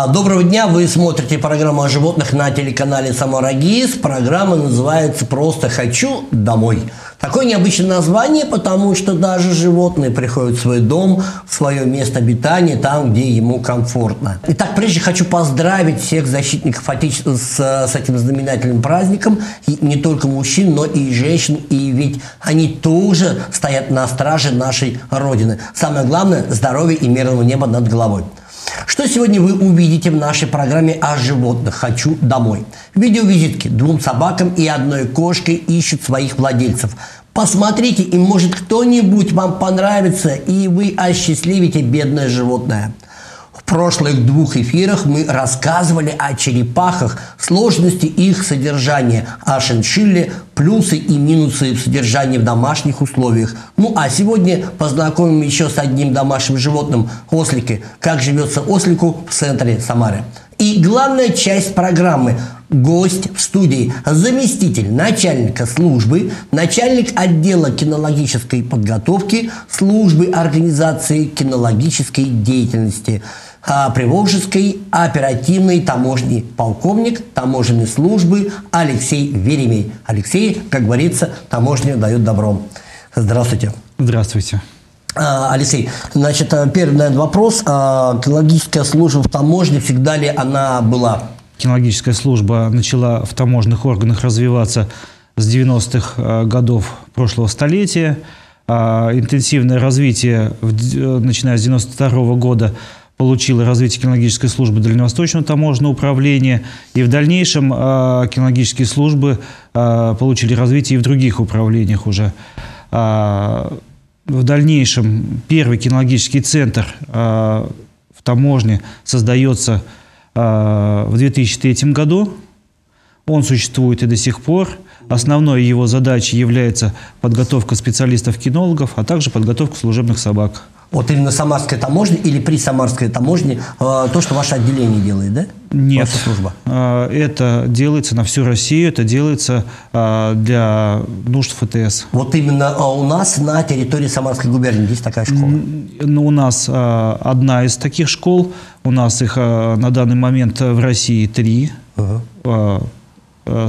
А, Доброго дня, вы смотрите программу о животных на телеканале Самарагис. Программа называется «Просто хочу домой». Такое необычное название, потому что даже животные приходят в свой дом, в свое место обитания, там, где ему комфортно. Итак, прежде хочу поздравить всех защитников Отечества с, с этим знаменательным праздником. И не только мужчин, но и женщин. И ведь они тоже стоят на страже нашей Родины. Самое главное – здоровье и мирного неба над головой. Что сегодня вы увидите в нашей программе о животных «Хочу домой». Видеовизитки двум собакам и одной кошке ищут своих владельцев. Посмотрите, и может кто-нибудь вам понравится, и вы осчастливите бедное животное. В прошлых двух эфирах мы рассказывали о черепахах, сложности их содержания, о шиншилле, плюсы и минусы содержания в домашних условиях. Ну а сегодня познакомим еще с одним домашним животным – ослики. Как живется ослику в центре Самары. И главная часть программы – гость в студии, заместитель начальника службы, начальник отдела кинологической подготовки службы организации кинологической деятельности – а, Приволжской оперативной таможни полковник таможенной службы Алексей Веремей. Алексей, как говорится, таможня дает добро. Здравствуйте. Здравствуйте. А, Алексей, значит, э, первый наверное, вопрос. А, кинологическая служба в таможне, всегда ли она была? Кинологическая служба начала в таможенных органах развиваться с 90-х э, годов прошлого столетия. Интенсивное развитие, э, начиная с 92 года, получила развитие кинологической службы Дальневосточного таможенного управления. И в дальнейшем э, кинологические службы э, получили развитие и в других управлениях уже. В дальнейшем первый кинологический центр в таможне создается в 2003 году. Он существует и до сих пор. Основной его задачей является подготовка специалистов-кинологов, а также подготовка служебных собак. Вот именно Самарская таможня или при Самарской таможне э, то, что ваше отделение делает, да? Нет. Ваша служба? Э, это делается на всю Россию, это делается э, для нужд ФТС. Вот именно у нас на территории Самарской губернии есть такая школа? Ну, у нас одна из таких школ. У нас их на данный момент в России три. Угу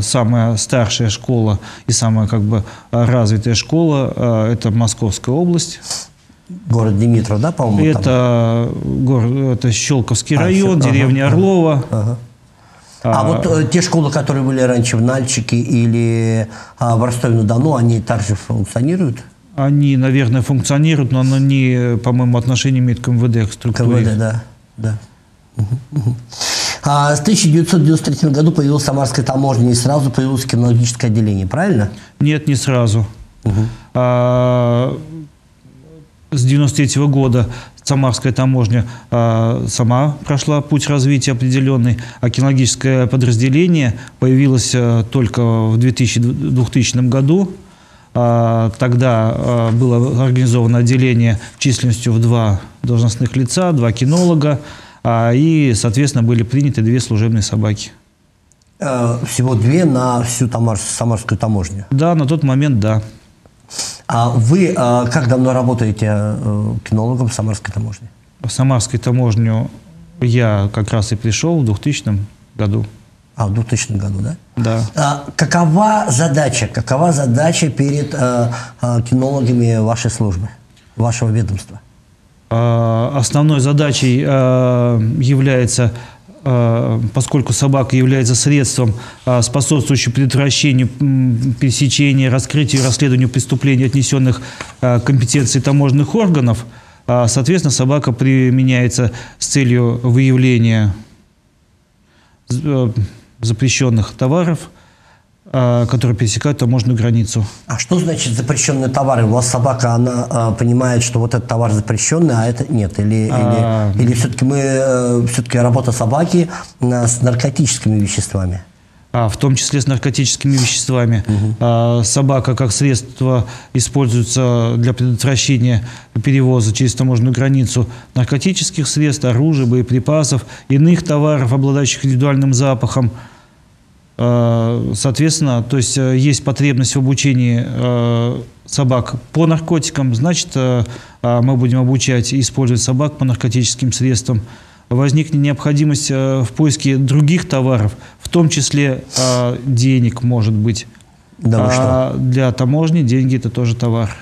самая старшая школа и самая как бы развитая школа – это Московская область. Город Димитров, да, по-моему? Это, город, это Щелковский а, район, Щел... деревня ага, Орлова. Ага. А, а вот э, те школы, которые были раньше в Нальчике или а, в Ростове-на-Дону, они также функционируют? Они, наверное, функционируют, но они, по-моему, отношение имеют к МВД, к структуре. КВД, да. да. А с 1993 году появилась Самарская таможня, и сразу появилось кинологическое отделение, правильно? Нет, не сразу. Угу. А, с 93 года Самарская таможня э, сама прошла путь развития определенный, а кинологическое подразделение появилось э, только в 2000, 2000 году. Э, тогда э, было организовано отделение численностью в два должностных лица, два кинолога, э, и, соответственно, были приняты две служебные собаки. Всего две на всю Самарскую таможню? Да, на тот момент да. А вы а, как давно работаете а, кинологом в Самарской таможне? В Самарской таможню я как раз и пришел в 2000 году. А, в 2000 году, да? Да. А, какова задача, какова задача перед а, а, кинологами вашей службы, вашего ведомства? А, основной задачей а, является поскольку собака является средством, э, способствующим предотвращению, пересечению, раскрытию и расследованию преступлений, отнесенных э, компетенции таможенных органов, соответственно, собака применяется с целью выявления запрещенных товаров – Э, которые пересекают таможенную границу. А что значит запрещенные товары? У вас собака, она а, понимает, что вот этот товар запрещенный, а это нет? Или, а... или, или все-таки мы, э, все-таки работа собаки с наркотическими веществами? А, в том числе с наркотическими веществами. Угу. А, собака как средство используется для предотвращения перевоза через таможенную границу наркотических средств, оружия, боеприпасов, иных товаров, обладающих индивидуальным запахом. Э, соответственно, то есть э, есть потребность в обучении э, собак по наркотикам, значит, мы будем обучать использовать собак по наркотическим средствам. возникнет необходимость в поиске других товаров, в том числе денег, может быть. Да, а для таможни деньги это тоже товар.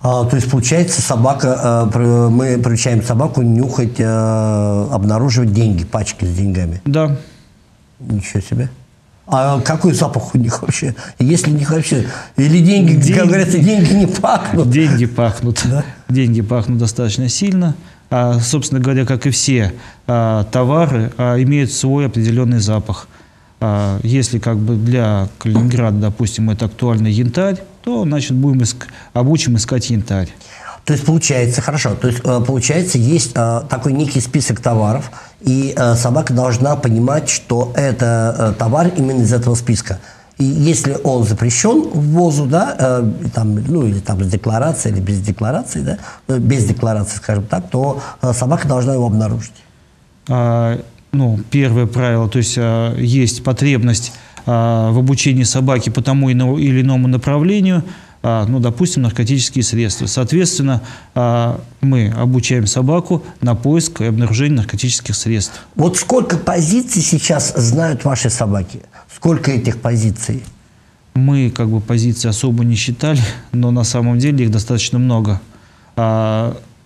А, то есть, получается, собака, мы приучаем собаку нюхать, обнаруживать деньги, пачки с деньгами. Да. Ничего себе. А какой запах у них вообще? Если у них вообще... Или деньги, деньги как говорится, деньги не пахнут. Деньги пахнут. Да? Деньги пахнут достаточно сильно. А, собственно говоря, как и все а, товары, а, имеют свой определенный запах. А, если как бы для Калининграда, допустим, это актуальный янтарь, то, значит, будем иск... обучим искать янтарь. То есть получается, хорошо, то есть э, получается есть э, такой некий список товаров, и э, собака должна понимать, что это товар именно из этого списка. И если он запрещен ввозу, да, там, ну или там с декларацией, или без декларации, да, без декларации, скажем так, то собака должна его обнаружить. А, ну, первое правило, то есть а, есть потребность а, в обучении собаки по тому или иному направлению, ну, допустим, наркотические средства. Соответственно, а, мы обучаем собаку на поиск и обнаружение наркотических средств. Вот сколько позиций сейчас знают ваши собаки? Сколько этих позиций? Мы как бы позиции особо не считали, но на самом деле их достаточно много.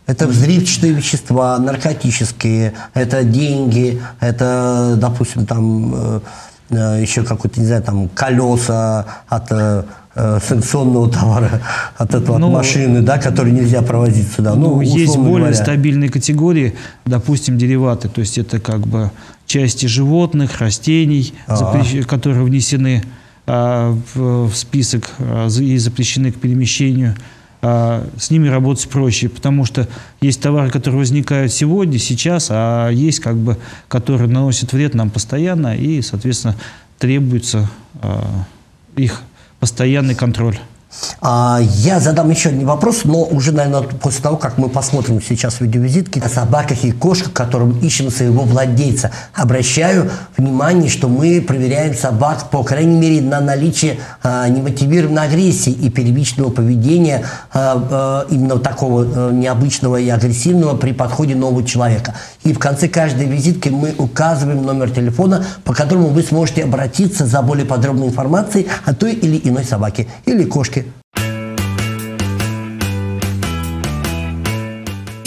Это взрывчатые вещества, наркотические, это деньги, это, допустим, там э, еще какой-то, не знаю, там колеса от э, санкционного товара, от этого ну, от машины, да, которые нельзя провозить сюда. Ну, ну есть более говоря. стабильные категории, допустим, дериваты, то есть это как бы части животных, растений, а -а -а. которые внесены а, в, в список а, и запрещены к перемещению. А, с ними работать проще, потому что есть товары, которые возникают сегодня, сейчас, а есть как бы, которые наносят вред нам постоянно, и, соответственно, требуется а, их постоянный контроль. А, я задам еще один вопрос, но уже, наверное, после того, как мы посмотрим сейчас видеовизитки о собаках и кошках, которым ищем своего владельца. Обращаю внимание, что мы проверяем собак, по крайней мере, на наличие а, немотивированной агрессии и первичного поведения а, именно такого а, необычного и агрессивного при подходе нового человека. И в конце каждой визитки мы указываем номер телефона, по которому вы сможете обратиться за более подробной информацией о той или иной собаке или кошке. você.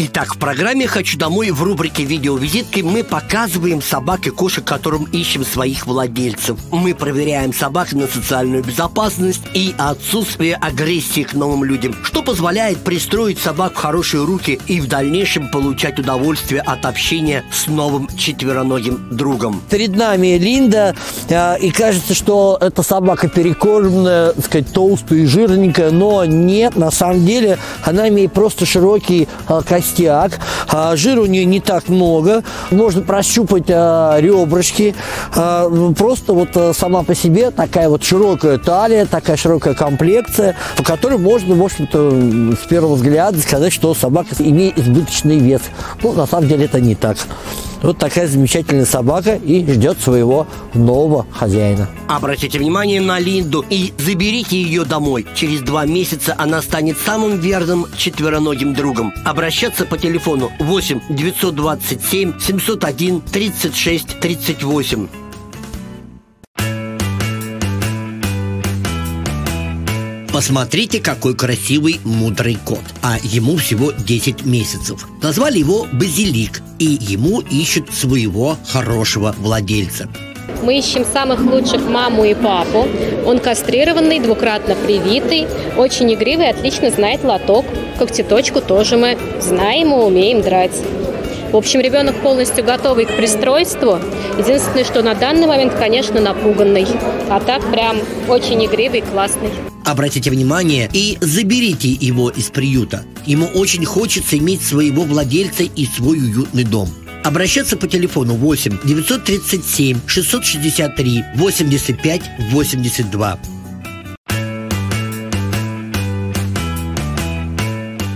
Итак, в программе «Хочу домой» в рубрике «Видеовизитки» мы показываем собак и кошек, которым ищем своих владельцев. Мы проверяем собак на социальную безопасность и отсутствие агрессии к новым людям, что позволяет пристроить собак в хорошие руки и в дальнейшем получать удовольствие от общения с новым четвероногим другом. Перед нами Линда, э, и кажется, что эта собака перекормленная, так сказать, толстая и жирненькая, но нет, на самом деле она имеет просто широкий э, костюм костяк, а, жира у нее не так много, можно прощупать а, ребрышки, а, просто вот сама по себе такая вот широкая талия, такая широкая комплекция, по которой можно, в общем-то, с первого взгляда сказать, что собака имеет избыточный вес. Ну, на самом деле это не так. Вот такая замечательная собака и ждет своего нового хозяина. Обратите внимание на Линду и заберите ее домой. Через два месяца она станет самым верным четвероногим другом. Обращаться по телефону 8 927 701 36 38. Посмотрите, какой красивый мудрый кот. А ему всего 10 месяцев. Назвали его Базилик, и ему ищут своего хорошего владельца. Мы ищем самых лучших маму и папу. Он кастрированный, двукратно привитый, очень игривый, отлично знает лоток. Когтеточку тоже мы знаем и умеем драть. В общем, ребенок полностью готовый к пристройству. Единственное, что на данный момент, конечно, напуганный. А так прям очень игривый, классный. Обратите внимание и заберите его из приюта. Ему очень хочется иметь своего владельца и свой уютный дом. Обращаться по телефону 8 937 663 85 82.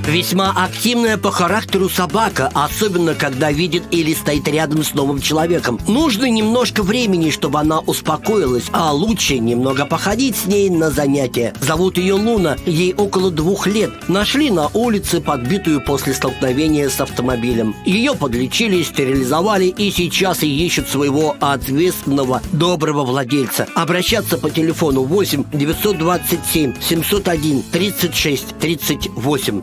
Весьма активная по характеру собака, особенно когда видит или стоит рядом с новым человеком. Нужно немножко времени, чтобы она успокоилась, а лучше немного походить с ней на занятия. Зовут ее Луна, ей около двух лет. Нашли на улице подбитую после столкновения с автомобилем. Ее подлечили, стерилизовали и сейчас и ищут своего ответственного, доброго владельца. Обращаться по телефону 8 927 701 36 38.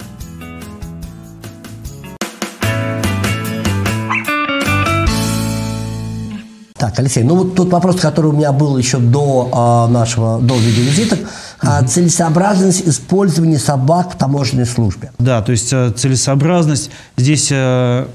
Так, Алексей, ну вот тот вопрос, который у меня был еще до а, нашего, до видеовизита, а, целесообразность использования собак в таможенной службе. Да, то есть а, целесообразность здесь а,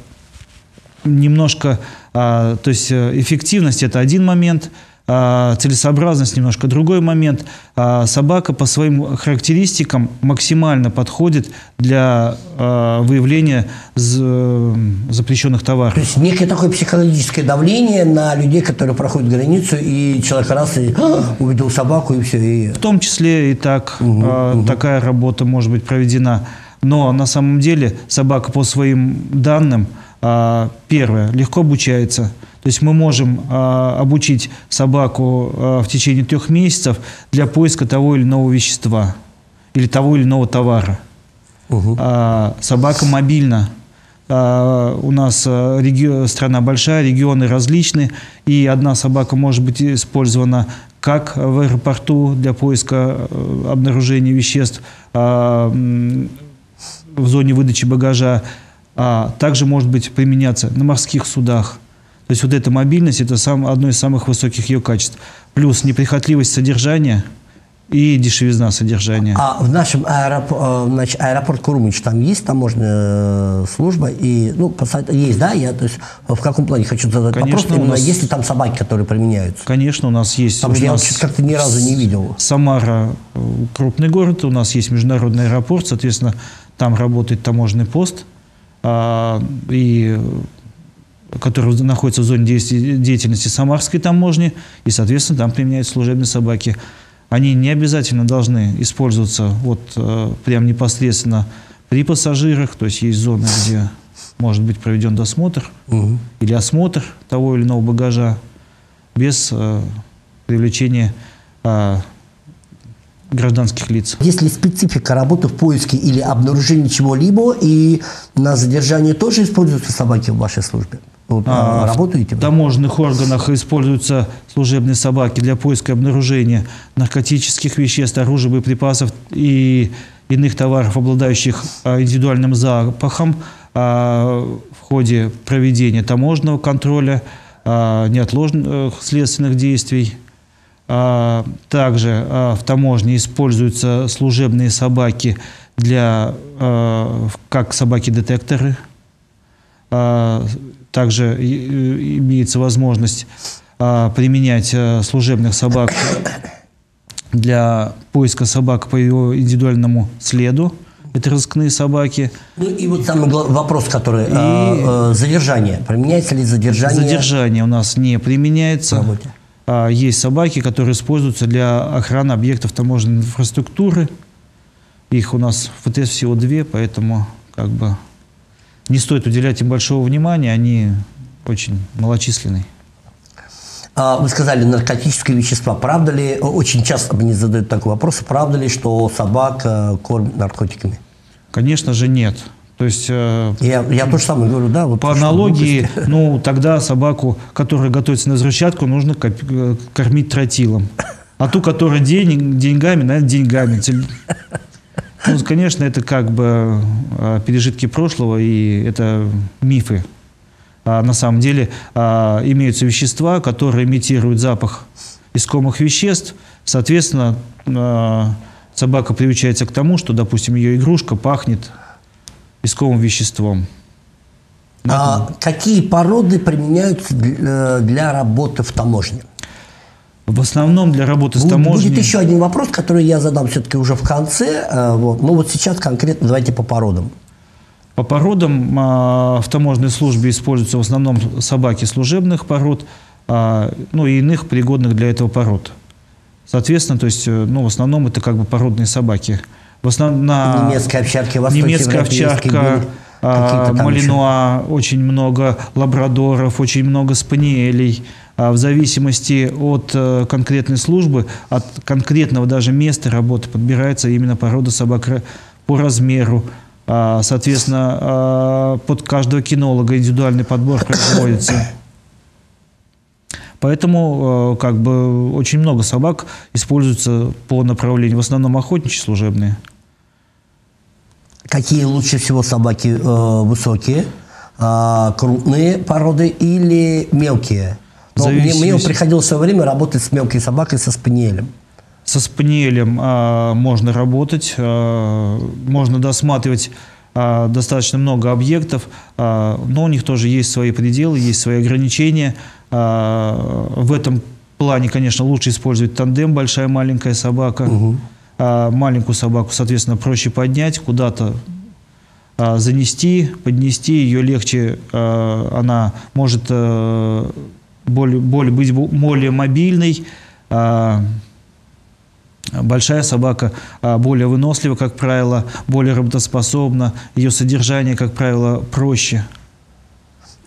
немножко, а, то есть э, эффективность это один момент, а, целесообразность немножко другой момент. А, собака по своим характеристикам максимально подходит для а, выявления запрещенных товаров. То есть некое такое психологическое давление на людей, которые проходят границу, и человек раз и увидел собаку, и все. И... В том числе и так угу, угу. такая работа может быть проведена. Но на самом деле собака по своим данным, первое, легко обучается – то есть мы можем э, обучить собаку э, в течение трех месяцев для поиска того или иного вещества или того или иного товара. Угу. А, собака мобильна. А, у нас реги... страна большая, регионы различные, и одна собака может быть использована как в аэропорту для поиска обнаружения веществ а, в зоне выдачи багажа, а также может быть применяться на морских судах, то есть вот эта мобильность – это сам, одно из самых высоких ее качеств. Плюс неприхотливость содержания и дешевизна содержания. А в нашем аэроп... Э, значит, аэропорт Курумыч, там есть таможенная э, служба? И, ну, есть, да? Я, то есть, в каком плане хочу задать Конечно, вопрос? Именно, нас... есть ли там собаки, которые применяются? Конечно, у нас есть. Потому что я нас... как-то ни разу не видел. Самара – крупный город, у нас есть международный аэропорт, соответственно, там работает таможенный пост. А, и который находится в зоне деятельности Самарской таможни, и, соответственно, там применяют служебные собаки. Они не обязательно должны использоваться вот э, прям непосредственно при пассажирах, то есть есть зоны, где может быть проведен досмотр угу. или осмотр того или иного багажа без э, привлечения э, гражданских лиц. Есть ли специфика работы в поиске или обнаружении чего-либо, и на задержание тоже используются собаки в вашей службе? Вот, а, работаете? В таможенных органах используются служебные собаки для поиска и обнаружения наркотических веществ, оружия, боеприпасов и иных товаров, обладающих а, индивидуальным запахом а, в ходе проведения таможенного контроля, неотложных следственных действий. Также в таможне используются служебные собаки для, как собаки-детекторы также имеется возможность а, применять а, служебных собак для поиска собак по его индивидуальному следу. Это разыскные собаки. Ну и вот самый вопрос, который и... э, задержание. Применяется ли задержание? Задержание у нас не применяется. А, есть собаки, которые используются для охраны объектов таможенной инфраструктуры. Их у нас в ФТС всего две, поэтому как бы не стоит уделять им большого внимания, они очень малочисленные. А, вы сказали наркотические вещества. Правда ли, очень часто мне задают такой вопрос, правда ли, что собак э, кормят наркотиками? Конечно же нет. То есть, э, я, я то же самое говорю, да? Вот по аналогии, ну, тогда собаку, которая готовится на взрывчатку, нужно э, кормить тротилом. А ту, которая день, деньгами, наверное, деньгами. Ну, конечно, это как бы а, пережитки прошлого, и это мифы. А на самом деле а, имеются вещества, которые имитируют запах искомых веществ. Соответственно, а, собака приучается к тому, что, допустим, ее игрушка пахнет искомым веществом. А какие породы применяются для работы в таможне? В основном для работы с таможней... Будет еще один вопрос, который я задам все-таки уже в конце. Э, вот. Ну вот сейчас конкретно давайте по породам. По породам а, в таможенной службе используются в основном собаки служебных пород, а, ну и иных пригодных для этого пород. Соответственно, то есть, э, ну, в основном это как бы породные собаки. В основном на немецкой овчарке, немецкая овчарка, а, малинуа, очень много лабрадоров, очень много спаниелей. А в зависимости от э, конкретной службы, от конкретного даже места работы подбирается именно порода собак по размеру. А, соответственно, под каждого кинолога индивидуальный подбор производится. Поэтому э, как бы очень много собак используются по направлению, в основном охотничьи служебные. Какие лучше всего собаки э, высокие, э, крупные породы или мелкие? Но мне, мне приходилось в свое время работать с мелкой собакой, со спаниелем. Со спаниелем э, можно работать, э, можно досматривать э, достаточно много объектов, э, но у них тоже есть свои пределы, есть свои ограничения – а, в этом плане, конечно, лучше использовать тандем большая маленькая собака. Угу. Маленькую собаку, соответственно, проще поднять, куда-то а, занести, поднести, ее легче, она может э, более, более, быть более мобильной. Большая собака более вынослива, как правило, более работоспособна, ее содержание, как правило, проще.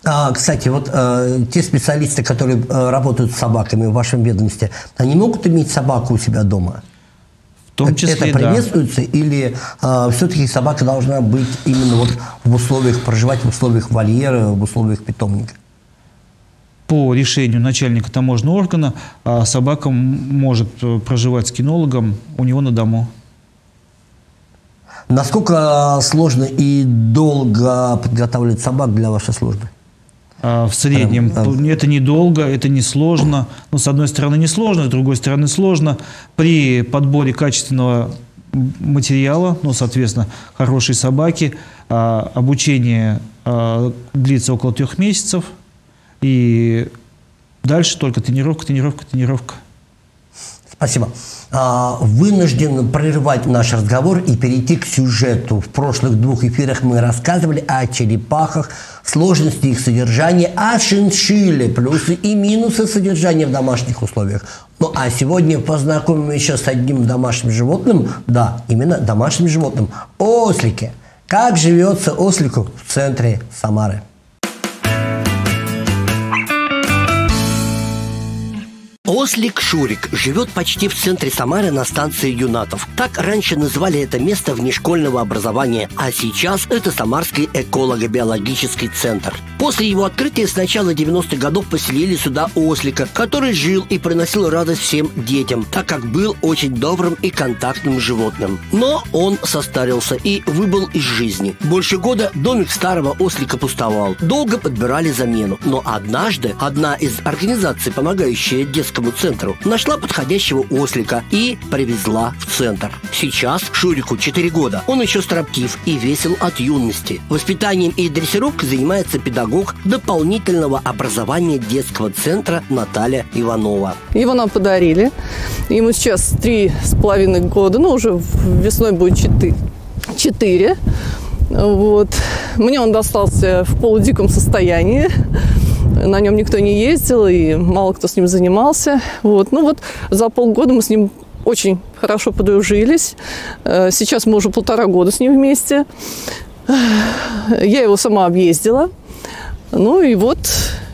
А, кстати, вот э, те специалисты, которые э, работают с собаками в вашем ведомстве, они могут иметь собаку у себя дома? В том числе, Это приветствуется? Да. Или э, все-таки собака должна быть именно вот в условиях, проживать в условиях вольера, в условиях питомника? По решению начальника таможенного органа э, собака может э, проживать с кинологом у него на дому. Насколько сложно и долго подготавливать собак для вашей службы? А, в среднем. Это недолго, это не сложно. Ну, с одной стороны, не сложно, с другой стороны, сложно. При подборе качественного материала, ну, соответственно, хорошей собаки, а, обучение а, длится около трех месяцев. И дальше только тренировка, тренировка, тренировка. Спасибо. А, вынужден прервать наш разговор и перейти к сюжету. В прошлых двух эфирах мы рассказывали о черепахах, сложности их содержания, о шиншилле, плюсы и минусы содержания в домашних условиях. Ну а сегодня познакомим еще с одним домашним животным, да, именно домашним животным, ослике. Как живется ослику в центре Самары. Ослик Шурик живет почти в центре Самары на станции Юнатов. Так раньше называли это место внешкольного образования, а сейчас это Самарский эколого-биологический центр. После его открытия с начала 90-х годов поселили сюда ослика, который жил и приносил радость всем детям, так как был очень добрым и контактным животным. Но он состарился и выбыл из жизни. Больше года домик старого ослика пустовал. Долго подбирали замену. Но однажды одна из организаций, помогающая детскому центру, нашла подходящего ослика и привезла в центр. Сейчас Шурику 4 года. Он еще строптив и весел от юности. Воспитанием и дрессировкой занимается педагог дополнительного образования детского центра Наталья Иванова. Его нам подарили. Ему сейчас три с половиной года, ну уже весной будет четыре. четыре. Вот. Мне он достался в полудиком состоянии. На нем никто не ездил, и мало кто с ним занимался. Вот. Ну вот за полгода мы с ним очень хорошо подружились. Э, сейчас мы уже полтора года с ним вместе. Я его сама объездила. Ну и вот,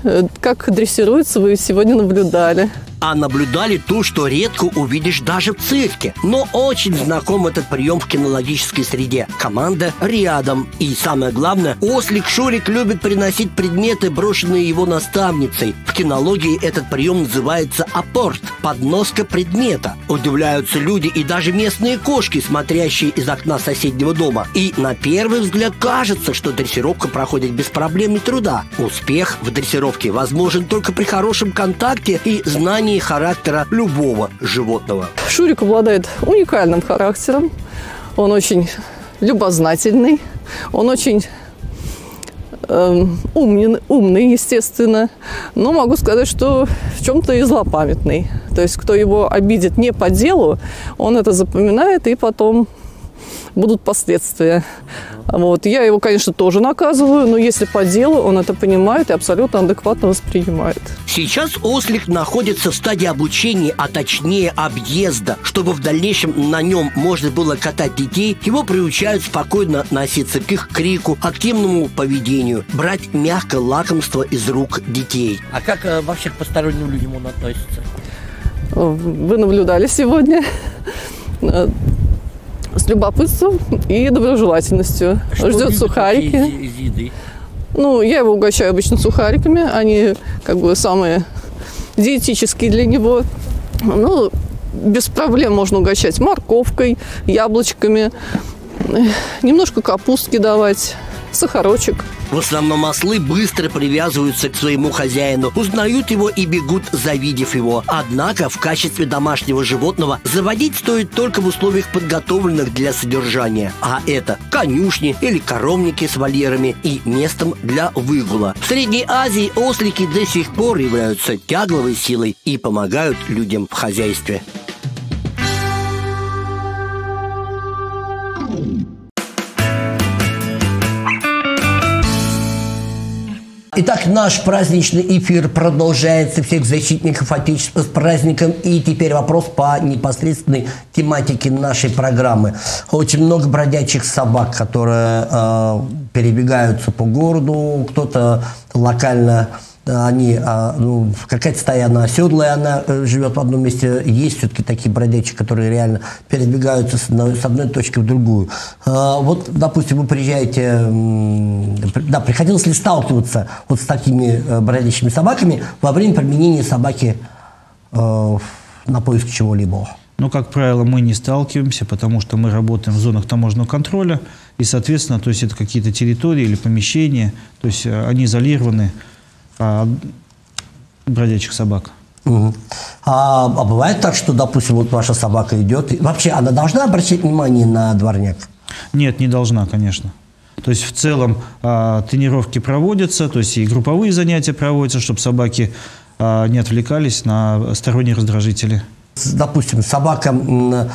э, как дрессируется, вы сегодня наблюдали а наблюдали то, что редко увидишь даже в цирке. Но очень знаком этот прием в кинологической среде. Команда рядом. И самое главное, ослик Шурик любит приносить предметы, брошенные его наставницей. В кинологии этот прием называется апорт – подноска предмета. Удивляются люди и даже местные кошки, смотрящие из окна соседнего дома. И на первый взгляд кажется, что дрессировка проходит без проблем и труда. Успех в дрессировке возможен только при хорошем контакте и знании описании характера любого животного. Шурик обладает уникальным характером. Он очень любознательный, он очень э, умный, естественно. Но могу сказать, что в чем-то и злопамятный. То есть, кто его обидит не по делу, он это запоминает, и потом будут последствия. Вот. Я его, конечно, тоже наказываю, но если по делу, он это понимает и абсолютно адекватно воспринимает. Сейчас ослик находится в стадии обучения, а точнее объезда. Чтобы в дальнейшем на нем можно было катать детей, его приучают спокойно относиться к их крику, активному поведению, брать мягкое лакомство из рук детей. А как э, вообще к посторонним людям он относится? Вы наблюдали сегодня э, с любопытством и доброжелательностью. Что Ждет сухарики. Из, из еды? Ну, я его угощаю обычно сухариками. Они как бы самые диетические для него. Ну, без проблем можно угощать морковкой, яблочками, немножко капустки давать, сахарочек. В основном ослы быстро привязываются к своему хозяину, узнают его и бегут, завидев его. Однако в качестве домашнего животного заводить стоит только в условиях подготовленных для содержания. А это конюшни или коровники с вольерами и местом для выгула. В Средней Азии ослики до сих пор являются тягловой силой и помогают людям в хозяйстве. Итак, наш праздничный эфир продолжается. Всех защитников Отечества с праздником. И теперь вопрос по непосредственной тематике нашей программы. Очень много бродячих собак, которые э, перебегаются по городу. Кто-то локально они, а, ну, какая-то стая, она оседлая, она э, живет в одном месте. Есть все-таки такие бродячие, которые реально передвигаются с одной, с одной точки в другую. А, вот, допустим, вы приезжаете, да, приходилось ли сталкиваться вот с такими э, бродячими собаками во время применения собаки э, на поиск чего-либо? Но, как правило, мы не сталкиваемся, потому что мы работаем в зонах таможенного контроля, и, соответственно, то есть это какие-то территории или помещения, то есть они изолированы от бродячих собак. А, а бывает так, что, допустим, вот ваша собака идет, и вообще она должна обращать внимание на дворняк? Нет, не должна, конечно. То есть в целом а, тренировки проводятся, то есть и групповые занятия проводятся, чтобы собаки а, не отвлекались на сторонние раздражители. Допустим, собака а,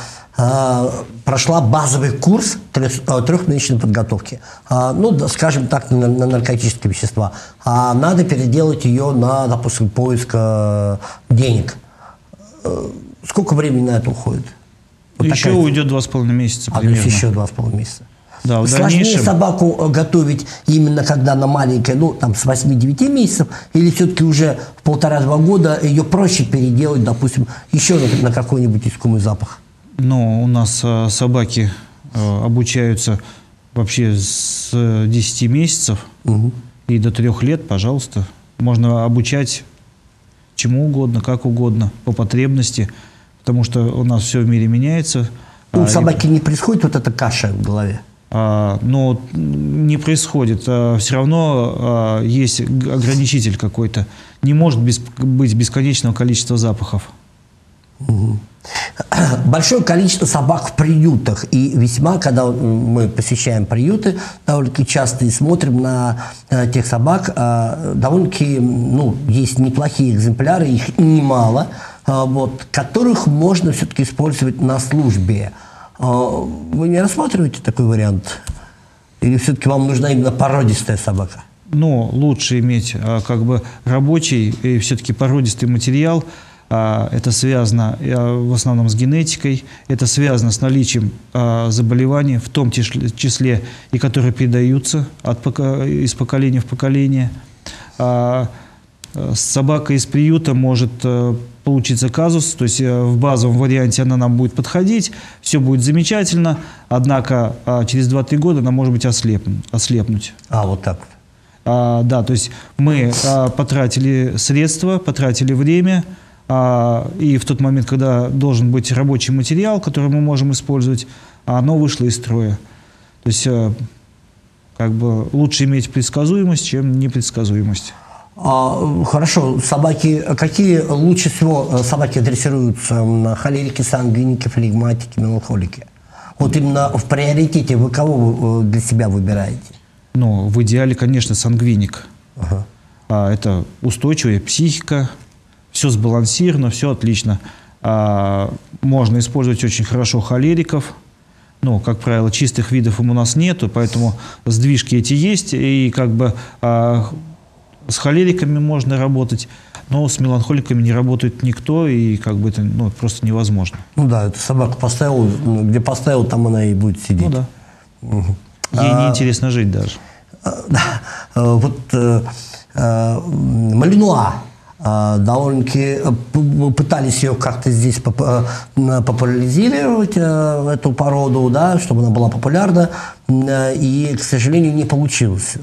прошла базовый курс а, трехмесячной подготовки, А, ну, скажем так, на, на наркотические вещества, а надо переделать ее на, допустим, поиск э, денег. Э, Сколько времени на это уходит? Вот Еще такая- уйдет два с половиной месяца А, примерно. еще два с половиной месяца. Да, в Сложнее дальнейшем- собаку э, готовить именно когда она маленькая, ну, там, с 8-9 месяцев, или все-таки уже в полтора-два года ее проще переделать, допустим, еще на, на какой-нибудь искомый запах? Но у нас э, собаки э, обучаются вообще с э, 10 месяцев и до 3 лет, пожалуйста. Можно обучать чему угодно, как угодно, по потребности, потому что у нас все в мире меняется. Ну, А, у и- собаки не происходит вот эта каша в голове. а, но не происходит. все равно а, есть ограничитель какой-то. Не может бес- быть бесконечного количества запахов. Большое количество собак в приютах. И весьма, когда мы посещаем приюты, довольно-таки часто и смотрим на э, тех собак, э, довольно-таки, ну, есть неплохие экземпляры, их немало, э, вот, которых можно все-таки использовать на службе. Вы не рассматриваете такой вариант? Или все-таки вам нужна именно породистая собака? Но лучше иметь как бы рабочий и все-таки породистый материал. А, Это связано в основном с генетикой, это связано с наличием а, заболеваний, в том числе и которые передаются от из поколения в поколение. А, э, Собака из приюта может э, получиться казус, то есть э, в базовом варианте она нам будет подходить, все будет замечательно, однако через 2-3 года она может быть ослепн- ослепнуть. А, вот так. А, да, то есть мы а, потратили средства, потратили время, и в тот момент, когда должен быть рабочий материал, который мы можем использовать, оно вышло из строя. То есть а, как бы лучше иметь предсказуемость, чем непредсказуемость. А, хорошо, собаки, какие лучше всего э, собаки дрессируются на холерики, сангвиники, флегматики, меланхолики? Вот именно в приоритете вы кого вы, э, для себя выбираете? Но в идеале, конечно, сангвиник. А, это устойчивая психика, все сбалансировано, все отлично. А, можно использовать очень хорошо холериков, ну, как правило, чистых видов у нас нету, поэтому сдвижки эти есть, и как бы а, с холериками можно работать, но с меланхоликами не работает никто, и как бы это ну, просто невозможно. Ну да, это собака поставил, где поставил, там она и будет сидеть. Ну да. Ей А- неинтересно жить даже. Э, да, э, вот э, Малинуа довольно-таки э, пытались ее как-то здесь э, популяризировать, э, эту породу, да, чтобы она была популярна, и, к сожалению, не получилось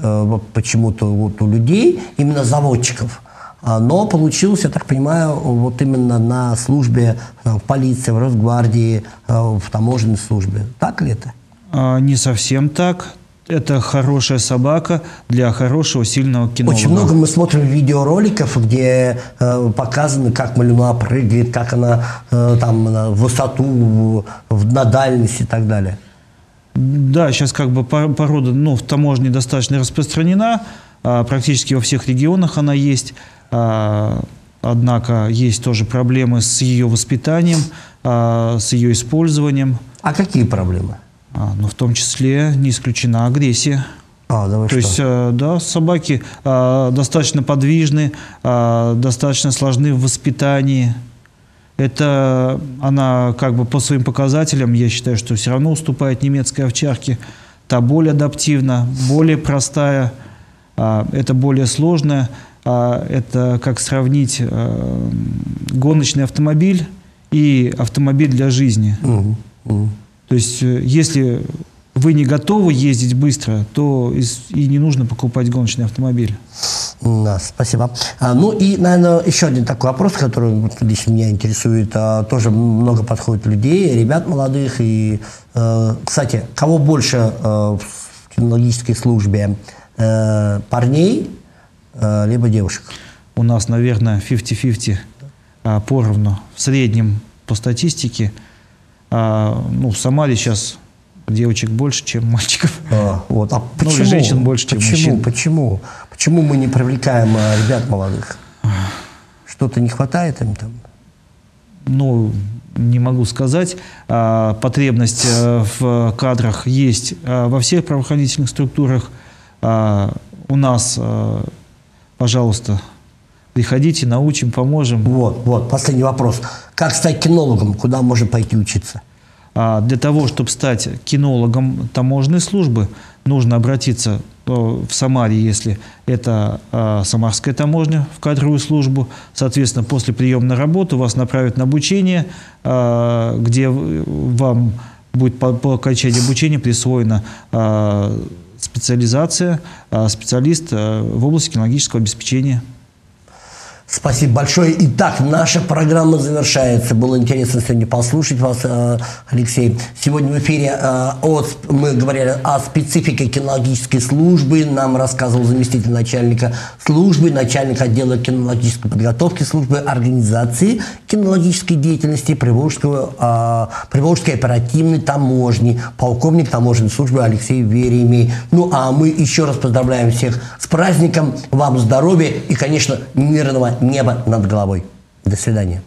почему-то вот у людей, именно заводчиков. А, Но получилось, я так понимаю, вот именно на службе в полиции, в Росгвардии, в таможенной службе. Так ли это? А, не совсем так. Это хорошая собака для хорошего, сильного кинолога. Очень много мы смотрим видеороликов, где э, показано, как Малинуа прыгает, как она э, там на высоту, в, на дальность и так далее. Да, сейчас как бы пор- порода ну, в таможне достаточно распространена, а, практически во всех регионах она есть. А, Однако есть тоже проблемы с ее воспитанием, а, с ее использованием. А какие проблемы? А, Но в том числе не исключена агрессия. А, давай То что? есть, э, да, собаки а, достаточно подвижны, а, достаточно сложны в воспитании. Это она как бы по своим показателям, я считаю, что все равно уступает немецкой овчарке. Та более адаптивна, более простая, это более сложная. Это как сравнить э, гоночный автомобиль и автомобиль для жизни. Мгм, мгм. То есть, э, если вы не готовы ездить быстро, то и не нужно покупать гоночный автомобиль. Да, спасибо. А, ну и, наверное, еще один такой вопрос, который вот лично меня интересует. А, тоже много подходит людей, ребят молодых. И, э, кстати, кого больше э, в кинологической службе? Э, парней э, либо девушек? У нас, наверное, 50-50 а, поровну. В среднем по статистике, а, ну, в Самаре сейчас девочек больше, чем мальчиков. А, вот. А Ну, почему? женщин больше, чем почему? мужчин. Почему? Почему мы не привлекаем э, ребят молодых? Что-то не хватает им там? Ну, не могу сказать. А, Потребность э, в кадрах есть а, во всех правоохранительных структурах. А, У нас, э, пожалуйста, приходите, научим, поможем. Вот, вот, последний вопрос. Как стать кинологом? Куда можно пойти учиться? А Для того, чтобы стать кинологом таможенной службы, нужно обратиться э, в Самаре, если это э, Самарская таможня, в кадровую службу. Соответственно, после приема на работу вас направят на обучение, э, где вам будет по, по окончании обучения присвоена э, специализация, э, специалист э, в области кинологического обеспечения. Спасибо большое. Итак, наша программа завершается. Было интересно сегодня послушать вас, э, Алексей. Сегодня в эфире э, о мы говорили о специфике кинологической службы. Нам рассказывал заместитель начальника службы, начальник отдела кинологической подготовки службы организации кинологической деятельности Приволжского, э, Приволжской оперативной таможни, полковник таможенной службы Алексей Веремей. Ну, а мы еще раз поздравляем всех с праздником. Вам здоровья и, конечно, мирного неба над головой. До свидания.